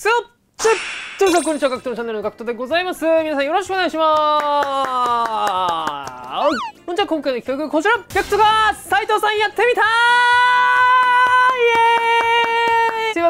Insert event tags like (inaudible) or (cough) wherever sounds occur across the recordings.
さあチェッさんこんにちはガクトのチャンネルのガクトでございます。皆さんよろしくお願いします。ほんじゃ今回の企画こちら。ガクトが斉藤さんやってみたイエーイとい！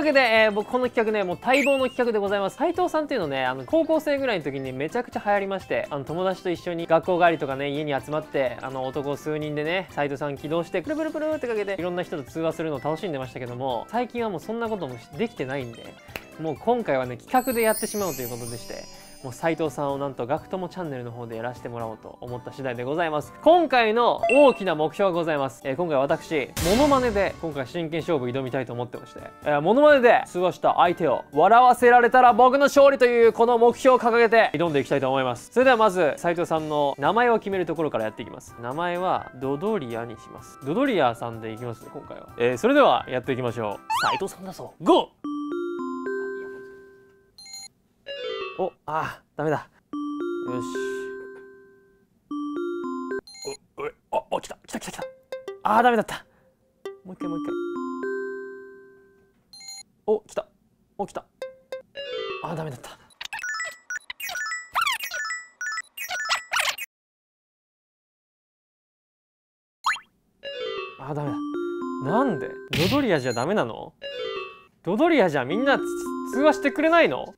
わけで、えー、僕この企画ねもう待望の企画でございます。斉藤さんっていうのねあの高校生ぐらいの時にめちゃくちゃ流行りましてあの友達と一緒に学校帰りとかね家に集まってあの男数人でね斉藤さん起動してプルプルプルってかけていろんな人と通話するのを楽しんでましたけども最近はもうそんなこともできてないんでもう今回はね企画でやってしまうということでしてもう斉藤さんをなんとガクトモチャンネルの方でやらせてもらおうと思った次第でございます。今回の大きな目標がございます、えー、今回私モノマネで今回真剣勝負挑みたいと思ってまして、えー、モノマネで通話した相手を笑わせられたら僕の勝利というこの目標を掲げて挑んでいきたいと思います。それではまず斉藤さんの名前を決めるところからやっていきます。名前はドドリアにします。ドドリアさんでいきます今回は、えー、それではやっていきましょう。斉藤さんだぞ。ゴおあダメだ。よし。おおおお来た来た来た来た。あーダメだった。もう一回もう一回。お来た。お来た。あーダメだった。あーダメだ。なんで？ドドリアじゃダメなの？ドドリアじゃみんな通話してくれないの？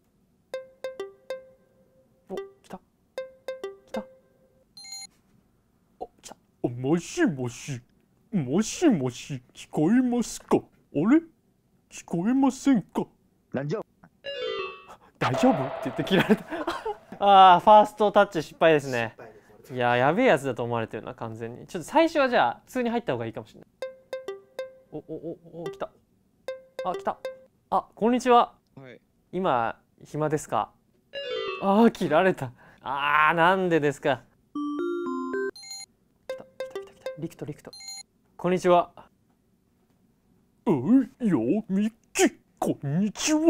もしもし、もしもし、聞こえますか？あれ？聞こえませんか？大丈夫大丈夫？って言って切られた (laughs) ああ、ファーストタッチ失敗ですね。いややべえやつだと思われてるな、完全に。ちょっと最初はじゃあ、普通に入った方がいいかもしれない。お、お、お、お、来た。あ、来た。あ、こんにちは。はい、今、暇ですか？ああ、切られた。ああ、なんでですか？リクトリクト。こんにちは。ういよミッキこんにちは。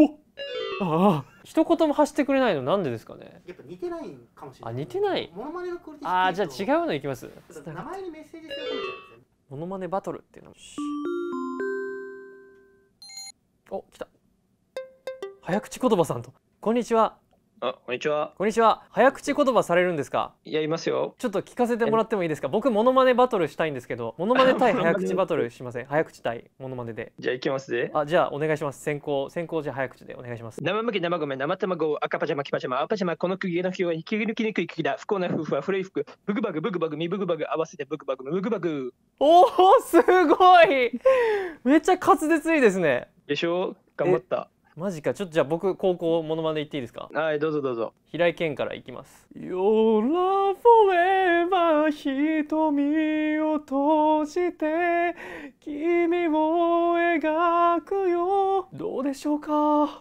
ああ一言も発してくれないのなんでですかね。やっぱ似てないかもしれない。あ似てない。モノマネのクオリティああじゃあ違うのいきます。名前にメッセージ性を込めちゃうんですよモノマネバトルっていうの。お来た。早口言葉さんと。こんにちはあ、こんにちは。こんにちは。早口言葉されるんですか？やりますよ。ちょっと聞かせてもらってもいいですか？僕モノマネバトルしたいんですけど、モノマネ対 (laughs) 早口バトルしません。早口対モノマネで。じゃあ行きますね。あ、じゃあお願いします。先行先行じゃ早口でお願いします。生麦生米生卵赤パジャマキパジャマ赤パジャマこの釘の日は切り抜きにくい釘だ。不幸な夫婦は古い服。ブグバグブグバグミブグバグ合わせてブグバグブグバグ。おおすごい。めっちゃ滑舌いいですね。でしょ？頑張った。マジかちょっとじゃあ僕高校モノマネ言っていいですか？はいどうぞどうぞ。平井堅からいきます。Your love forever 瞳を閉じて君を描くよ。どうでしょうか？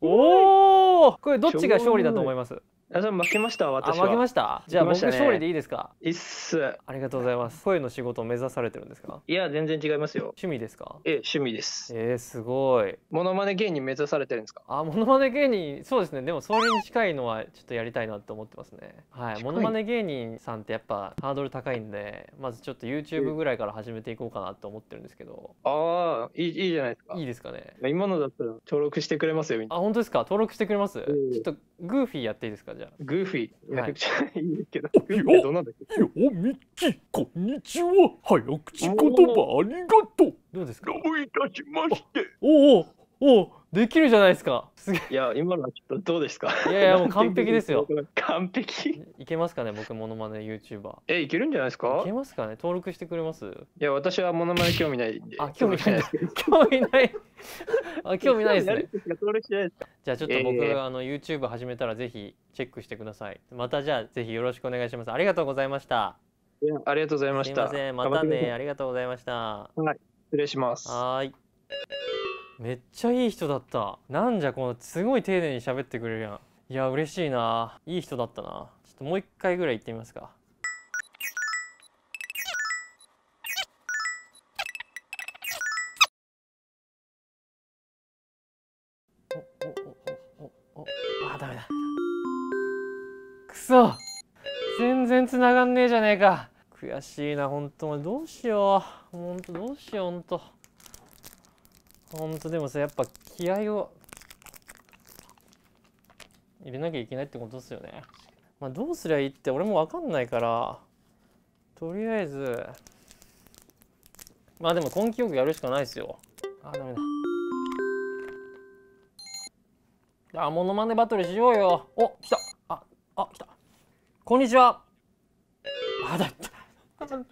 おおこれどっちが勝利だと思います？あ、じゃ負けました私は。負けました？じゃあ僕勝利でいいですか？いいっす。ありがとうございます。声の仕事を目指されてるんですか？いや全然違いますよ。趣味ですか？え趣味です。えー、すごい。モノマネ芸人目指されてるんですか？あ、モノマネ芸人そうですね。でもそれに近いのはちょっとやりたいなと思ってますね。はい。モノマネ芸人さんってやっぱハードル高いんで、まずちょっと YouTube ぐらいから始めていこうかなと思ってるんですけど。ああ、いいいいじゃないですか。いいですかね？今のだったら登録してくれますよ。あ、本当ですか？登録してくれます？ちょっとグーフィーやっていいですか？じゃあ。グーフィー。めちゃくちゃいいけど。よ、どうなんだっけ？よ、ミッキー、こんにちは。早口言葉ありがとう。どうですか？どういたしまして。おお、おお、できるじゃないですか。すげいや、今のはちょっとどうですか？いやいや、もう完璧ですよ。完璧？いけますかね、僕モノマネ YouTuber。え、いけるんじゃないですか？いけますかね、登録してくれます？いや、私はモノマネ興味ないんで。あ、興味ない。興味ない。あ、興味ないですね。じゃあ、ちょっと僕、えー、あの YouTube 始めたら、ぜひチェックしてください。また、じゃあ、ぜひよろしくお願いします。ありがとうございました。ありがとうございました。すみません、またね、ありがとうございました。はい、失礼します。はい。めっちゃいい人だった。なんじゃこのすごい丁寧に喋ってくれるやん。いや嬉しいな。いい人だったな。ちょっともう一回ぐらい行ってみますか。おおおおおあダメだ。くそ。全然繋がんねえじゃねえか。悔しいな本当どうしよう。本当どうしよう本当ほんとでもさやっぱ気合を入れなきゃいけないってことですよね。まあどうすりゃいいって俺も分かんないからとりあえずまあでも根気よくやるしかないですよ。あダメだ。あモノマネバトルしようよ。お来た。ああ来た。こんにちは。あだちょっ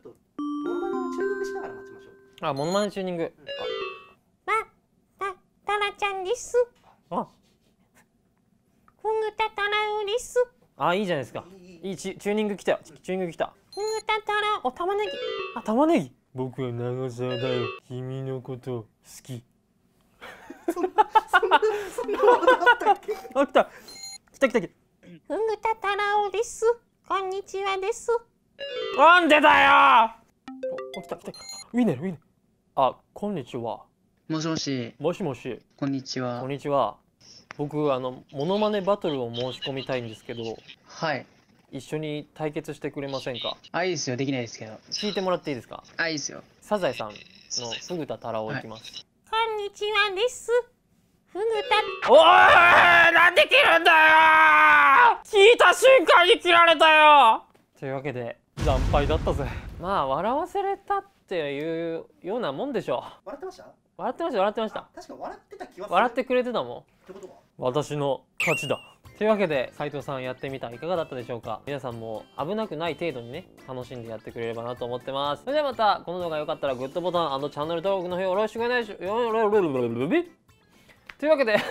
とモノマネをチューニングしながら待ちましょう。あモノマネチューニング。た、タラちゃんです。あ。ふぐたたらうです。ああいいじゃないですか。いいいい。いいチチューニング来たよ。チチューニング来た。ふぐたたら、お玉ねぎ。あ玉ねぎ。僕は長澤だよ。君のこと好き。(laughs) そんなそんなワードあったっけ？あ来た。来た来た来ふぐたたらうです。こんにちはです。たなんでだよ。おお来た来た。ウィネルウィネル。あこんにちはもしもし、もしもし。こんにちは。こん。にちは。僕あのモノマネバトルを申し込みたいんですけど。はい。一緒に対決してくれませんか？あ、いいですよ。できないですけど。聞いてもらっていいですか？あ、いいですよ。サザエさんのフグ田太郎いきます、こんにちはです。ふぐた、おいなんで切るんだよ聞いた瞬間に切られたよというわけで惨敗だったぜ。まあ笑わせれたっていうようなもんでしょ笑ってました？笑ってました笑ってました。確か笑ってた気はする。笑ってくれてたもん。ってことは？私の勝ちだ。というわけで斉藤さんやってみたいかがだったでしょうか？皆さんも危なくない程度にね楽しんでやってくれればなと思ってます。それではまたこの動画が良かったらグッドボタンチャンネル登録の方よろしくお願いしよろろろろろろろというわけで (laughs)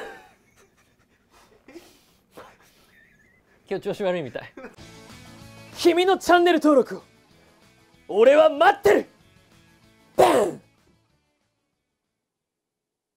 今日調子悪いみたい。君のチャンネル登録を俺は待ってる